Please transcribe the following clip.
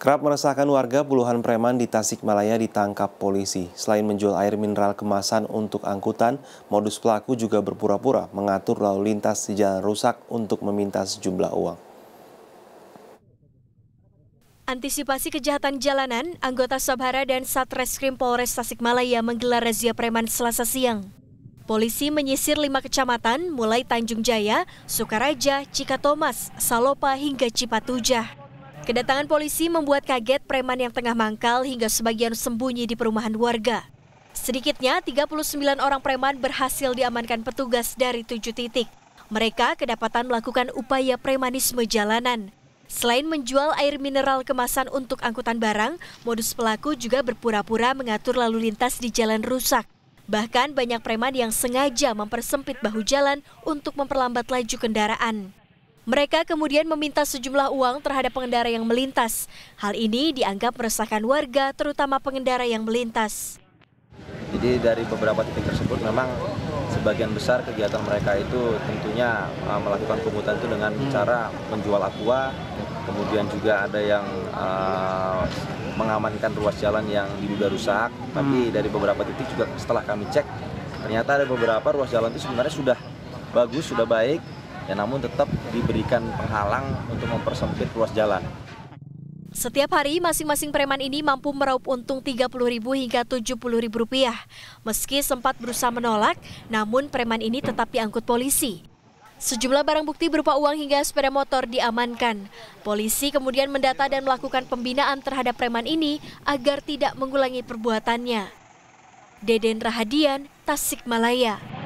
Kerap meresahkan warga, puluhan preman di Tasikmalaya ditangkap polisi. Selain menjual air mineral kemasan untuk angkutan, modus pelaku juga berpura-pura mengatur lalu lintas di jalan rusak untuk meminta sejumlah uang. Antisipasi kejahatan jalanan, anggota Sabhara dan Satreskrim Polres Tasikmalaya menggelar razia preman selasa siang. Polisi menyisir lima kecamatan mulai Tanjung Jaya, Sukaraja, Cikatomas, Salopa hingga Cipatujah. Kedatangan polisi membuat kaget preman yang tengah mangkal hingga sebagian sembunyi di perumahan warga. Sedikitnya 39 orang preman berhasil diamankan petugas dari tujuh titik. Mereka kedapatan melakukan upaya premanisme jalanan. Selain menjual air mineral kemasan untuk angkutan barang, modus pelaku juga berpura-pura mengatur lalu lintas di jalan rusak. Bahkan banyak preman yang sengaja mempersempit bahu jalan untuk memperlambat laju kendaraan. Mereka kemudian meminta sejumlah uang terhadap pengendara yang melintas. Hal ini dianggap meresahkan warga, terutama pengendara yang melintas. Jadi dari beberapa titik tersebut memang sebagian besar kegiatan mereka itu tentunya uh, melakukan pungutan itu dengan hmm. cara menjual aqua, kemudian juga ada yang uh, mengamankan ruas jalan yang diduga rusak. Hmm. Tapi dari beberapa titik juga setelah kami cek, ternyata ada beberapa ruas jalan itu sebenarnya sudah bagus, sudah baik, ya namun tetap diberikan penghalang untuk mempersempit ruas jalan. Setiap hari masing-masing preman ini mampu meraup untung Rp30.000 hingga Rp70.000. Meski sempat berusaha menolak, namun preman ini tetap diangkut polisi. Sejumlah barang bukti berupa uang hingga sepeda motor diamankan. Polisi kemudian mendata dan melakukan pembinaan terhadap preman ini agar tidak mengulangi perbuatannya. Deden Rahadian, Tasikmalaya.